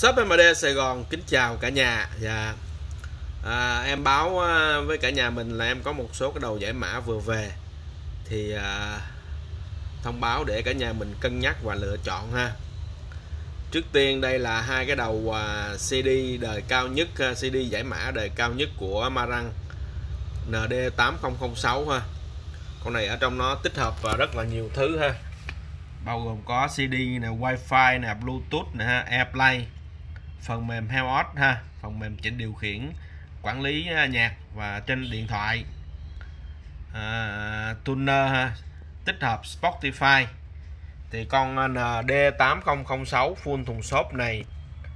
Shop MD Sài Gòn kính chào cả nhà. Và à, em báo à, với cả nhà mình là em có một số cái đầu giải mã vừa về. Thì à, thông báo để cả nhà mình cân nhắc và lựa chọn ha. Trước tiên đây là hai cái đầu à, CD đời cao nhất à, CD giải mã đời cao nhất của Marang ND 8006 ha. Con này ở trong nó tích hợp và rất là nhiều thứ ha. Bao gồm có CD nè wifi nè Bluetooth nè AirPlay phần mềm HealthOS ha phần mềm chỉnh điều khiển quản lý à, nhạc và trên điện thoại. À, tuner ha tích hợp Spotify. Thì con à, ND8006 full thùng xốp này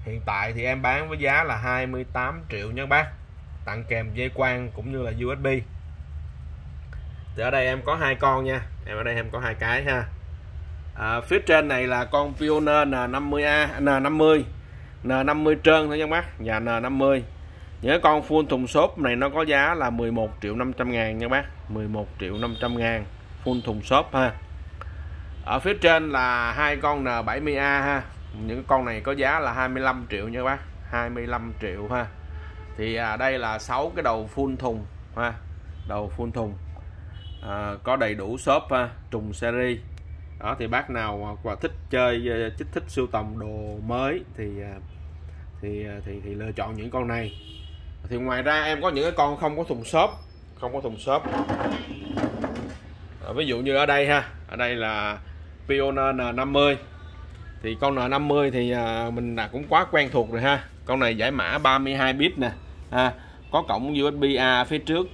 hiện tại thì em bán với giá là 28 triệu nha bác tặng kèm dây quang cũng như là USB thì ở đây em có hai con nha em ở đây em có hai cái ha. À, phía trên này là con Pioneer N50A N50 N50 trơn thôi nha bác. Và N50. Nhớ con full thùng xốp này nó có giá là 11 triệu 500 ngàn nha bác. 11 triệu 500 ngàn. Full thùng xốp ha. Ở phía trên là hai con N70A ha. Những con này có giá là 25 triệu nha bác. 25 triệu ha. Thì à, đây là 6 cái đầu full thùng ha. Đầu full thùng. À, có đầy đủ xốp ha. Trùng series. Đó thì bác nào mà thích chơi à, thích thích sưu tầm đồ mới thì à, thì à, thì thì lựa chọn những con này. Thì ngoài ra em có những cái con không có thùng xốp không có thùng xốp. À, ví dụ như ở đây ha ở đây là Pioneer N50 thì con N50 thì à, mình đã cũng quá quen thuộc rồi ha. Con này giải mã 32 bit nè ha. Có cổng USB A phía trước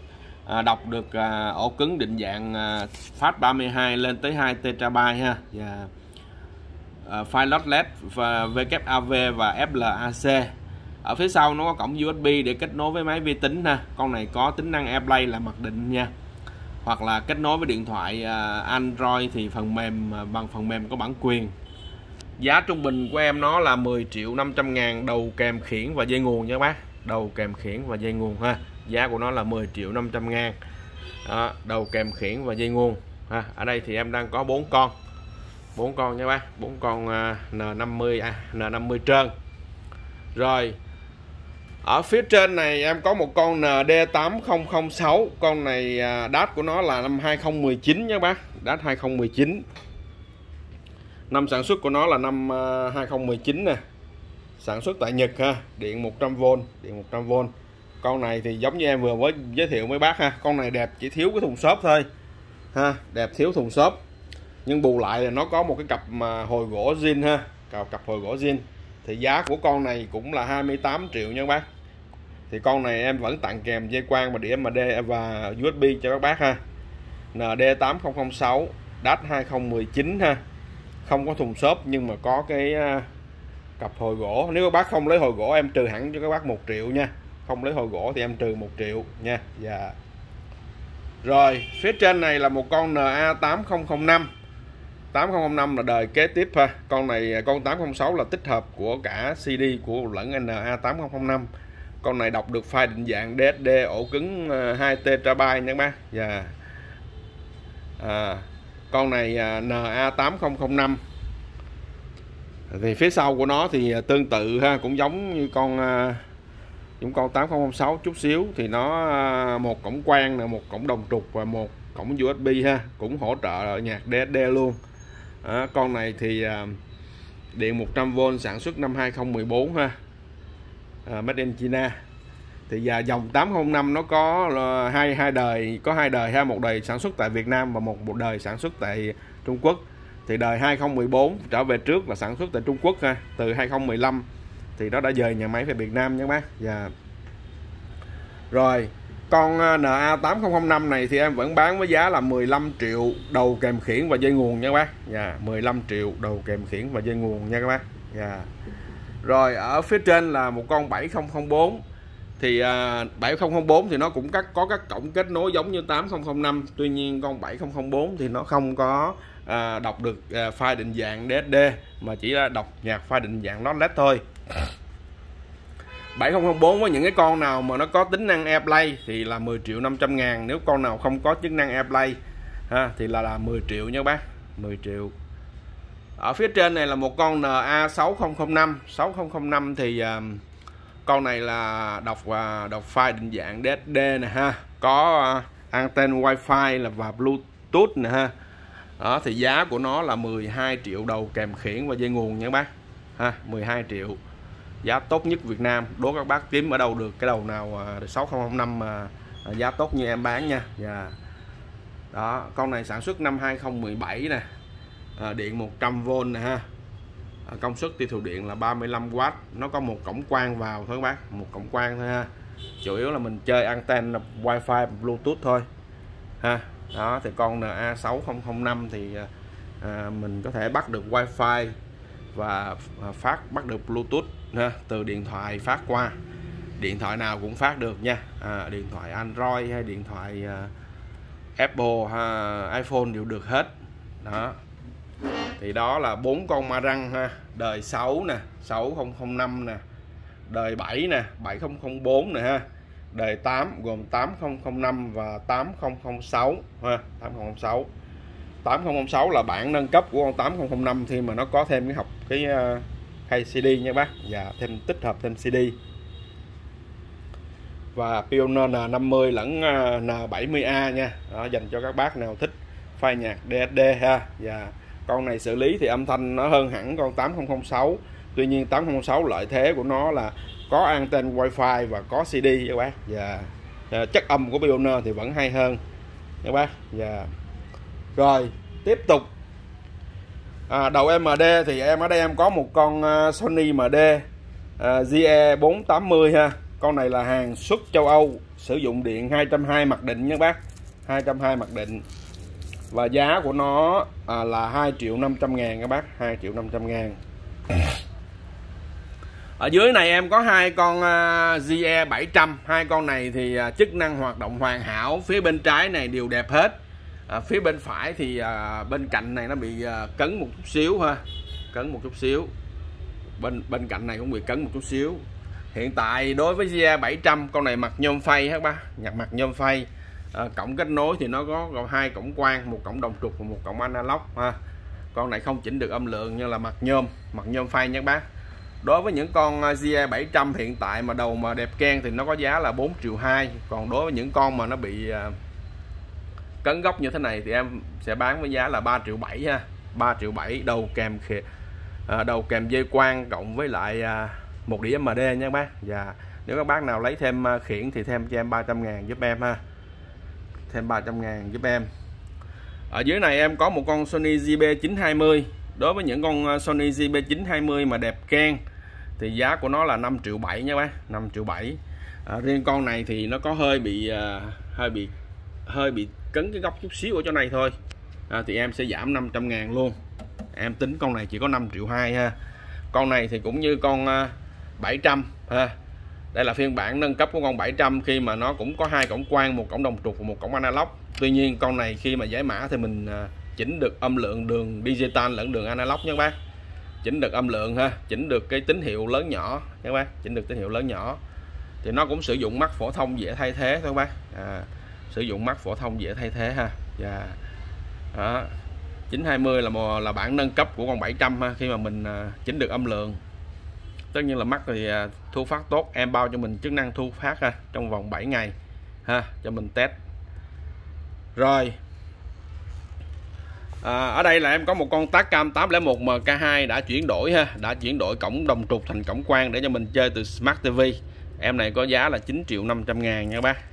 à, đọc được à, ổ cứng định dạng à, phát 32 lên tới 2 TB ha. Và Ờ, file lotlet và WAV và FLAC ở phía sau nó có cổng USB để kết nối với máy vi tính ha. Con này có tính năng AirPlay là mặc định nha. Hoặc là kết nối với điện thoại ờ, Android thì phần mềm ờ, bằng phần mềm có bản quyền. Giá trung bình của em nó là 10 triệu 500 ngàn đầu kèm khiển và dây nguồn nha bác. Đầu kèm khiển và dây nguồn ha. Giá của nó là 10 triệu 500 ngàn đó, đầu kèm khiển và dây nguồn ha. ở đây thì em đang có bốn con bốn con nha bác bốn con à, N50 à, N50 trơn. Rồi ở phía trên này em có một con ND8006 con này à, đát của nó là năm 2019 nha bác đát 2019 năm sản xuất của nó là năm à, 2019 nè. Sản xuất tại Nhật ha điện 100V điện 100V con này thì giống như em vừa mới giới thiệu với bác ha con này đẹp chỉ thiếu cái thùng xốp thôi. Ha đẹp thiếu thùng xốp nhưng bù lại là nó có một cái cặp mà hồi gỗ zin ha. Cặp cặp hồi gỗ zin. Thì giá của con này cũng là 28 triệu nha bác. Thì con này em vẫn tặng kèm dây quang và đĩa MD và USB cho các bác ha. ND8006 DAT 2019 ha. Không có thùng xốp nhưng mà có cái à, cặp hồi gỗ. Nếu các bác không lấy hồi gỗ em trừ hẳn cho các bác một triệu nha. Không lấy hồi gỗ thì em trừ một triệu nha. Và yeah. rồi, phía trên này là một con NA 8005 là đời kế tiếp ha. Con này con 806 là tích hợp của cả CD của lẫn NA 8005 con này đọc được file định dạng DSD ổ cứng ờ, 2 terabyte nha bác. Và à, con này à, NA 8005 thì phía sau của nó thì tương tự ha cũng giống như con à, những con 8006 chút xíu. Thì nó à, một cổng quang là một cổng đồng trục và một cổng USB ha cũng hỗ trợ nhạc DSD luôn à, con này thì à, điện 100V sản xuất năm 2014 ha. À, Made in China. Thì à, dòng 805 nó có hai hai đời có hai đời ha một đời sản xuất tại Việt Nam và một một đời sản xuất tại Trung Quốc. Thì đời 2014 trở về trước là sản xuất tại Trung Quốc ha từ 2015 thì nó đã dời nhà máy về Việt Nam nha bác. Và rồi con ờ, NA8005 này thì em vẫn bán với giá là 15 triệu đầu kèm khiển và dây nguồn nha các bác. Dạ 15 triệu đầu kèm khiển và dây nguồn nha các bác. Yeah. rồi ở phía trên là một con 7004 thì ờ, à, 7004 thì nó cũng các có các cổng kết nối giống như 8005 tuy nhiên con 7004 thì nó không có à, đọc được à, file định dạng DSD mà chỉ là đọc nhạc file định dạng led thôi. 7004 với những cái con nào mà nó có tính năng AirPlay thì là 10 triệu 500 ngàn. Nếu con nào không có chức năng AirPlay ha, thì là là 10 triệu nha bác. 10 triệu. Ở phía trên này là một con NA6005 6005 thì uh, con này là đọc uh, đọc file định dạng DSD nè ha. Có uh, anten wifi là và bluetooth nè ha. Đó thì giá của nó là 12 triệu đầu kèm khiển và dây nguồn nha bác. Ha 12 triệu giá tốt nhất Việt Nam đố các bác kiếm ở đâu được cái đầu nào 6005 mà à, à, giá tốt như em bán nha. Và đó con này sản xuất năm 2017 nè. À, điện 100V nè ha. À, công suất tiêu thụ điện là 35W nó có một cổng quang vào thôi các bác một cổng quang thôi ha. Chủ yếu là mình chơi anten là wifi bluetooth thôi. Ha đó thì con NA6005 thì à, à, mình có thể bắt được wifi và phát bắt được bluetooth ha, từ điện thoại phát qua. Điện thoại nào cũng phát được nha. À, điện thoại android hay điện thoại uh, apple ha, iphone đều được hết. Đó. Thì đó là bốn con ma răng ha. Đời 6 nè 6005 nè. Đời 7 nè 7004 nè ha. Đời 8 gồm 8005 và 8006 ha 8006 8006 là bản nâng cấp của con 8005 thì mà nó có thêm cái học cái uh, hay CD nha bác. Và thêm tích hợp thêm CD và Pioneer N50 lẫn à, N70A nha. Đó, dành cho các bác nào thích file nhạc DSD ha. Và con này xử lý thì âm thanh nó hơn hẳn con 8006 tuy nhiên 8006 lợi thế của nó là có anten wifi và có CD các bác. Và, và chất âm của Pioneer thì vẫn hay hơn các bác. Và rồi tiếp tục à, đầu MD thì em ở đây em có một con à, Sony MD uh, GE 480 ha. Con này là hàng xuất châu Âu sử dụng điện 220 mặt định nha bác. 220 mặt định. Và giá của nó à, là 2 triệu 500 ngàn các bác 2 triệu 500 ngàn. Ở dưới này em có hai con uh, GE 700 hai con này thì uh, chức năng hoạt động hoàn hảo phía bên trái này đều đẹp hết à, phía bên phải thì à, bên cạnh này nó bị à, cấn một chút xíu ha. Cấn một chút xíu. Bên bên cạnh này cũng bị cấn một chút xíu. Hiện tại đối với GA 700 con này mặt nhôm phay ha bác nhặt mặt nhôm phay. À, cổng kết nối thì nó có hai cổng quang một cổng đồng trục và một cổng analog ha. Con này không chỉnh được âm lượng như là mặt nhôm. Mặt nhôm phay nhé bác. Đối với những con à, GA 700 hiện tại mà đầu mà đẹp ken thì nó có giá là 4 triệu 2 còn đối với những con mà nó bị à, cấn gốc như thế này thì em sẽ bán với giá là 3 triệu 7 ha. 3 triệu 7 đầu kèm à, đầu kèm dây quang cộng với lại à, một đĩa MD nha các bác. Và nếu các bác nào lấy thêm à, khiển thì thêm cho em 300 ngàn giúp em ha. Thêm 300 ngàn giúp em. Ở dưới này em có một con Sony ZB920 đối với những con à, Sony ZB920 mà đẹp ken thì giá của nó là 5 triệu 7 nha bác 5 triệu 7 à, riêng con này thì nó có hơi bị à, hơi bị hơi bị cấn cái góc chút xíu ở chỗ này thôi. À, thì em sẽ giảm 500 ngàn luôn. Em tính con này chỉ có 5 triệu 2 ha. Con này thì cũng như con à, 700 ha. Đây là phiên bản nâng cấp của con 700 khi mà nó cũng có hai cổng quang một cổng đồng trục và một cổng analog. Tuy nhiên con này khi mà giải mã thì mình à, chỉnh được âm lượng đường digital lẫn đường analog nha bác. Chỉnh được âm lượng ha chỉnh được cái tín hiệu lớn nhỏ nha bác chỉnh được tín hiệu lớn nhỏ. Thì nó cũng sử dụng mắt phổ thông dễ thay thế thôi bác. À, sử dụng mắt phổ thông dễ thay thế ha. Và đó. 920 là mò là bản nâng cấp của con 700 ha khi mà mình à, chỉnh được âm lượng. Tất nhiên là mắt thì à, thu phát tốt em bao cho mình chức năng thu phát ha trong vòng 7 ngày ha cho mình test. Rồi. À, ở đây là em có một con tác cam 801 MK2 đã chuyển đổi ha đã chuyển đổi cổng đồng trục thành cổng quang để cho mình chơi từ Smart TV em này có giá là 9 triệu 500 ngàn nha bác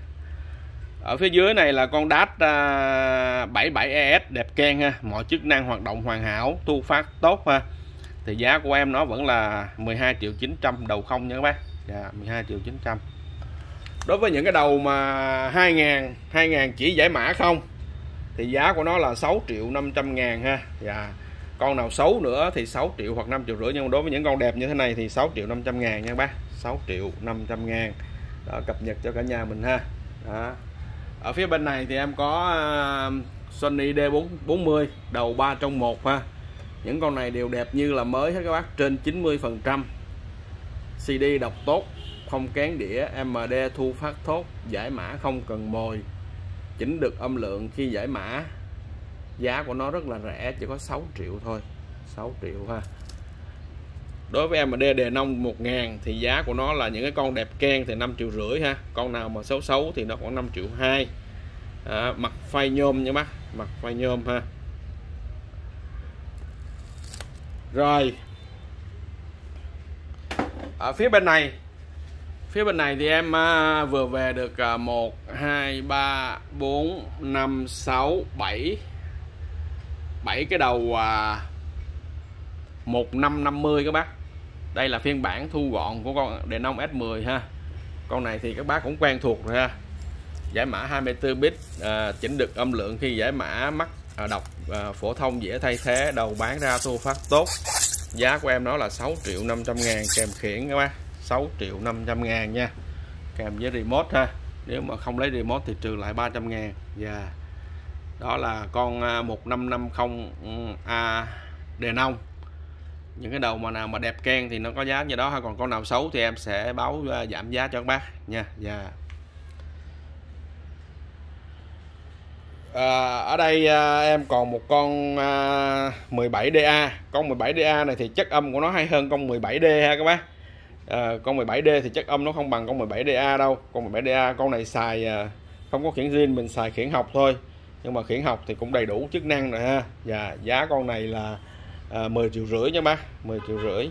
ở phía dưới này là con đát 77ES đẹp keng ha. Mọi chức năng hoạt động hoàn hảo thu phát tốt ha. Thì giá của em nó vẫn là 12 triệu 900 đầu không nha các bác. Dạ, 12 triệu 900 đối với những cái đầu mà 2.000 2.000 chỉ giải mã không thì giá của nó là 6 triệu 500 ngàn ha. Dạ. con nào xấu nữa thì 6 triệu hoặc 5 triệu rưỡi nhưng đối với những con đẹp như thế này thì 6 triệu 500 ngàn nha bác. 6 triệu 500 ngàn. Đó, cập nhật cho cả nhà mình ha. Đó ở phía bên này thì em có à, Sony D440 đầu 3 trong 1 ha. Những con này đều đẹp như là mới hết các bác, trên 90 phần trăm. CD đọc tốt, không kén đĩa MD thu phát thốt, giải mã không cần mồi. Chỉnh được âm lượng khi giải mã, giá của nó rất là rẻ, chỉ có 6 triệu thôi 6 triệu ha đối với em đề nông 1000 thì giá của nó là những cái con đẹp ken thì 5 triệu rưỡi ha. Con nào mà xấu xấu thì nó khoảng 5 triệu 2 à, mặt phay nhôm nha bác mặt phay nhôm ha. Rồi. Ở phía bên này phía bên này thì em à, vừa về được 1 2 3 4 5 6 7 7 cái đầu à, 1550 các bác đây là phiên bản thu gọn của con đèn nông S10 ha. Con này thì các bác cũng quen thuộc rồi ha. Giải mã 24 bit à, chỉnh được âm lượng khi giải mã mắt à, đọc à, phổ thông dễ thay thế đầu bán ra thu phát tốt. Giá của em nó là 6 triệu 500 ngàn kèm khiển các bác. 6 triệu 500 ngàn nha. Kèm với remote ha. Nếu mà không lấy remote thì trừ lại 300 ngàn. Và yeah. đó là con 1550A đèn nông những cái đầu mà nào mà đẹp ken thì nó có giá như đó hay còn con nào xấu thì em sẽ báo à, giảm giá cho các bác nha. Và yeah. à, ở đây à, em còn một con à, 17DA con 17DA này thì chất âm của nó hay hơn con 17D ha các bác. À, con 17D thì chất âm nó không bằng con 17DA đâu. Con 17DA con này xài à, không có khiển riêng mình xài khiển học thôi. Nhưng mà khiển học thì cũng đầy đủ chức năng rồi ha. Và giá con này là à, 10 triệu rưỡi nha bác 10 triệu rưỡi.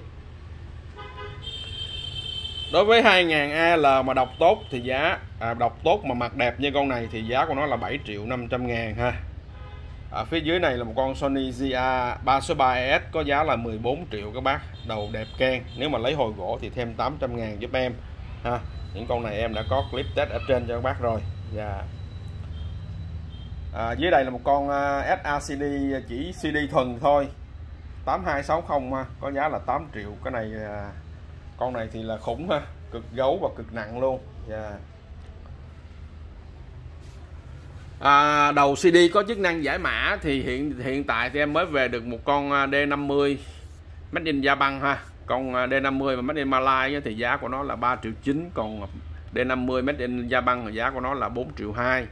Đối với 2000 AL mà đọc tốt thì giá à, đọc tốt mà mặt đẹp như con này thì giá của nó là 7 triệu 500 ngàn ha. Ở phía dưới này là một con Sony ZA 3 số 3S có giá là 14 triệu các bác đầu đẹp ken nếu mà lấy hồi gỗ thì thêm 800 ngàn giúp em ha. Những con này em đã có clip test ở trên cho các bác rồi. Và à, dưới đây là một con à, uh, SACD chỉ CD thuần thôi. 8260 ha có giá là 8 triệu. Cái này uh, con này thì là khủng ha cực gấu và cực nặng luôn. Yeah. à, đầu CD có chức năng giải mã thì hiện hiện tại thì em mới về được một con à, D50 Made in Japan ha. Con D50 và Made in Malaysia thì giá của nó là 3 triệu 9 còn D50 Made in Japan thì giá của nó là 4 triệu 2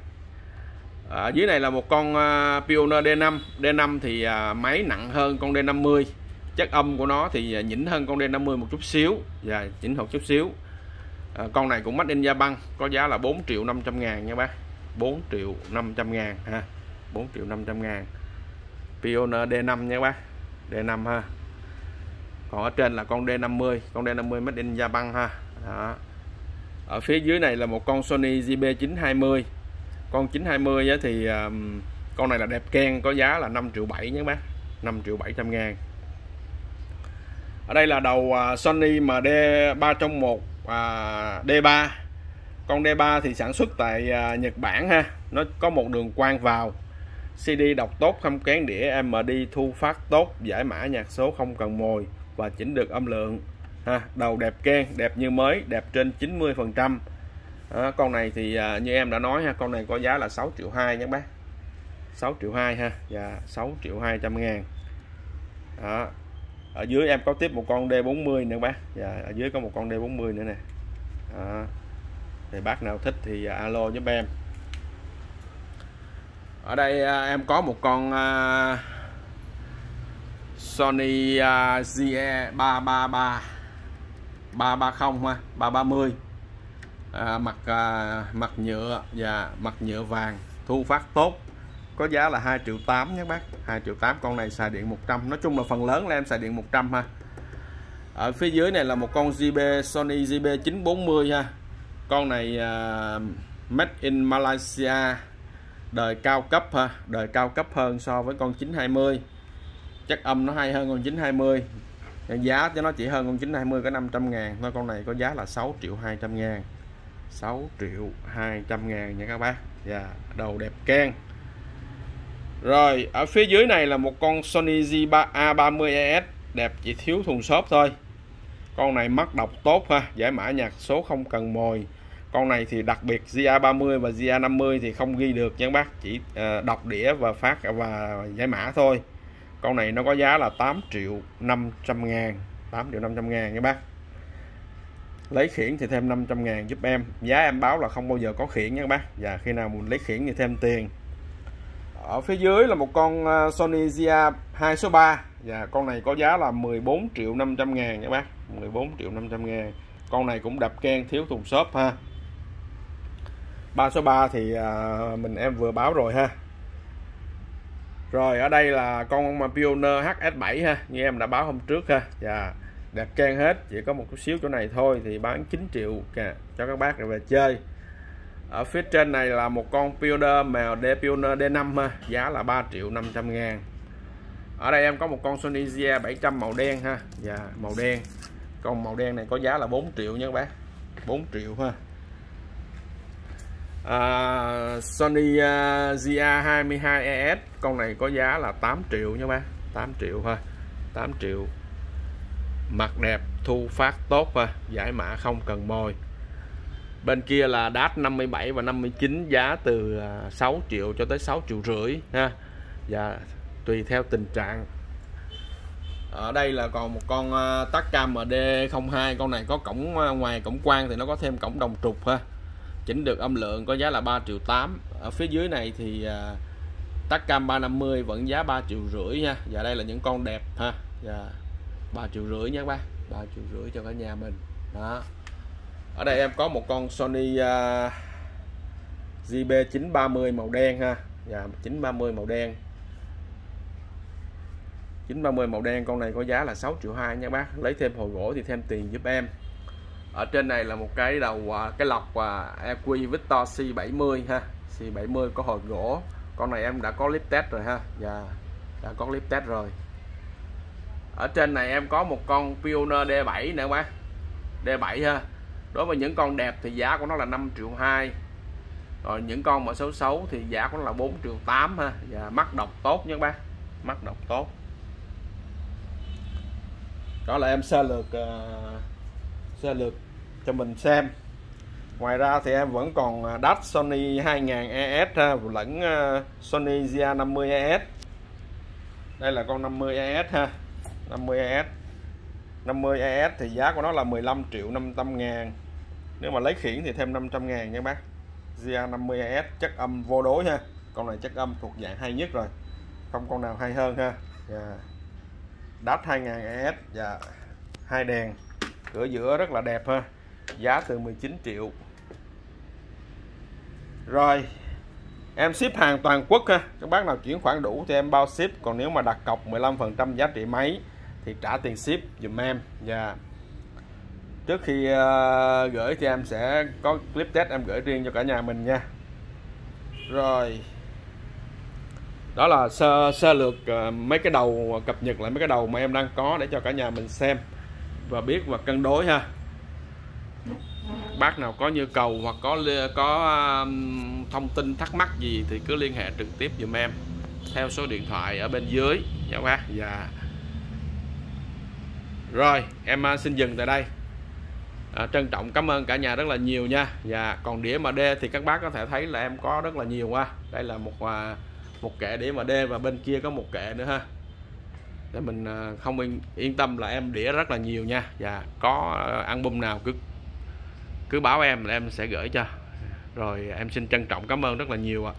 ở dưới này là một con à, Pioneer D5 D5 thì à, máy nặng hơn con D50 chất âm của nó thì nhỉnh hơn con D50 một chút xíu. Dạ, Và chỉnh một chút xíu. À, con này cũng made in Japan có giá là 4 triệu 500 ngàn nha bác. 4 triệu 500 ngàn ha. 4 triệu 500 ngàn. Pioneer D5 nha bác. D5 ha. Còn ở trên là con D50 con D50 made in Japan ha. Đó. ở phía dưới này là một con Sony ZB920 con 920 á, thì um, con này là đẹp ken có giá là 5 triệu 7 nhé bác. 5 triệu 700 ngàn. Ở đây là đầu uh, Sony MD 3 trong 1 uh, D3 con D3 thì sản xuất tại uh, Nhật Bản ha. Nó có một đường quang vào. CD đọc tốt không kén đĩa MD thu phát tốt giải mã nhạc số không cần mồi và chỉnh được âm lượng. Ha đầu đẹp ken đẹp như mới đẹp trên 90 phần trăm đó, con này thì à, như em đã nói ha con này có giá là 6 triệu 2 nhé bác. 6 triệu 2 ha dạ, và 6 triệu 200 ngàn. Đó ở dưới em có tiếp một con D40 nữa bác. Và ở dưới có một con D40 nữa nè. Đó. thì bác nào thích thì à, alo giúp em. Ở đây à, em có một con à, Sony uh, ZE 333 330 ha 330 à, mặt à, mặt nhựa dạ, và mặt nhựa vàng thu phát tốt. Có giá là 2 triệu 8 nhé bác. 2 triệu 8 con này xài điện 100 nói chung là phần lớn là em xài điện 100 ha. Ở phía dưới này là một con JB Sony JB 940 ha. Con này uh, made in Malaysia. Đời cao cấp ha. Đời cao cấp hơn so với con 920 chất âm nó hay hơn con 920 giá cho nó chỉ hơn con 920 có 500 ngàn. Thôi con này có giá là 6 triệu 200 ngàn. 6 triệu 200 ngàn nha các bác. Và yeah, đầu đẹp ken rồi ở phía dưới này là một con Sony Z3A30ES đẹp chỉ thiếu thùng xốp thôi. Con này mắt đọc tốt ha giải mã nhạc số không cần mồi. Con này thì đặc biệt ZA30 và ZA50 thì không ghi được nha các bác chỉ ờ, đọc đĩa và phát và giải mã thôi. Con này nó có giá là 8 triệu 500 ngàn 8 triệu 500 ngàn nha bác lấy khiển thì thêm 500 ngàn giúp em. Giá em báo là không bao giờ có khiển nha các bác. Và khi nào mình lấy khiển thì thêm tiền. Ở phía dưới là một con ờ, Sony Zia 2 số 3 và con này có giá là 14 triệu 500 ngàn nha bác. 14 triệu 500 ngàn. Con này cũng đập can thiếu thùng xốp ha. 3 số 3 thì ờ, mình em vừa báo rồi ha. Rồi ở đây là con Pioneer HS7 ha, như em đã báo hôm trước ha. Và đẹp trang hết chỉ có một chút xíu chỗ này thôi thì bán 9 triệu kìa, cho các bác về chơi. Ở phía trên này là một con Pioneer màu D Pioneer D5 ha giá là 3 triệu 500 ngàn. Ở đây em có một con Sony Zia 700 màu đen ha và yeah, màu đen. Con màu đen này có giá là 4 triệu nha các bác 4 triệu ha. À, Sony à, Zia 22ES con này có giá là 8 triệu nha các bác 8 triệu ha 8 triệu mặt đẹp thu phát tốt ha giải mã không cần mồi bên kia là đát 57 và 59 giá từ à, 6 triệu cho tới 6 triệu rưỡi ha. Và tùy theo tình trạng. Ở đây là còn một con uh, Takcam MD02 con này có cổng à, ngoài cổng quang thì nó có thêm cổng đồng trục ha. Chỉnh được âm lượng có giá là 3 triệu 8 ở phía dưới này thì uh, Takcam 350 vẫn giá 3 triệu rưỡi nha và dạ, đây là những con đẹp ha. Và 3 triệu rưỡi nha các bác. 3 triệu rưỡi cho cả nhà mình. Đó. Ở đây em có một con Sony à, uh, JB930 màu đen ha. Dạ 930 màu đen. 930 màu đen con này có giá là 6 triệu 2 nha bác. Lấy thêm hồi gỗ thì thêm tiền giúp em. Ở trên này là một cái đầu à, cái lọc và EQ Victor C70 ha. C70 có hồi gỗ. Con này em đã có clip test rồi ha. Dạ đã có clip test rồi ở trên này em có một con Pioneer D7 nè bác D7 ha. Đối với những con đẹp thì giá của nó là 5 triệu 2 rồi những con mà xấu xấu thì giá của nó là 4 triệu 8 ha. Và mắt độc tốt nha bác mắt độc tốt. Đó là em sơ lược uh, sơ lược cho mình xem. Ngoài ra thì em vẫn còn ờ, đắt Sony 2000 ES ha, lẫn uh, Sony Zia 50 ES đây là con 50 ES ha. 50 ES 50 ES thì giá của nó là 15 triệu 500 ngàn. Nếu mà lấy khiển thì thêm 500 ngàn nha bác. GA50 ES chất âm vô đối ha. Con này chất âm thuộc dạng hay nhất rồi. Không con nào hay hơn ha. Yeah. đắt 2000 ES và hai đèn. Cửa giữa rất là đẹp ha. Giá từ 19 triệu. Rồi, em ship hàng toàn quốc ha. Các bác nào chuyển khoản đủ thì em bao ship. Còn nếu mà đặt cọc 15% giá trị máy thì trả tiền ship dùm em và trước khi uh, gửi thì em sẽ có clip test em gửi riêng cho cả nhà mình nha. Rồi. Đó là sơ sơ lược uh, mấy cái đầu cập nhật lại mấy cái đầu mà em đang có để cho cả nhà mình xem và biết và cân đối ha. Bác nào có nhu cầu hoặc có có uh, thông tin thắc mắc gì thì cứ liên hệ trực tiếp dùm em theo số điện thoại ở bên dưới nha bác. Và rồi em à, xin dừng tại đây. À, trân trọng cảm ơn cả nhà rất là nhiều nha. Và còn đĩa mà D thì các bác có thể thấy là em có rất là nhiều qua đây là một à, một kệ đĩa mà D và bên kia có một kệ nữa ha. Để mình à, không yên, yên tâm là em đĩa rất là nhiều nha. Và có album nào cứ cứ báo em là em sẽ gửi cho. Rồi em xin trân trọng cảm ơn rất là nhiều ạ.